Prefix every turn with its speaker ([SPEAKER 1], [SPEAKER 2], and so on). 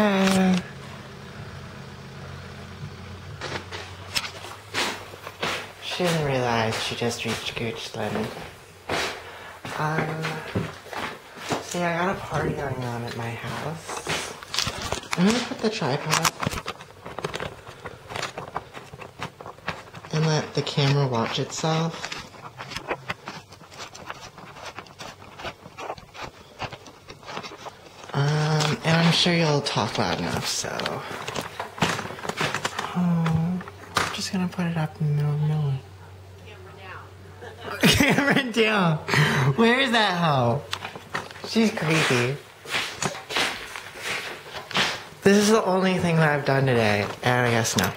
[SPEAKER 1] She didn't realize she just reached Goochland. Um, see, I got a party going on at my house. I'm gonna put the tripod and let the camera watch itself. And I'm sure you'll talk loud enough, so. Oh, I'm just gonna put it up in the middle of nowhere. Camera down. Where is that hoe? She's creepy. This is the only thing that I've done today, and I guess no.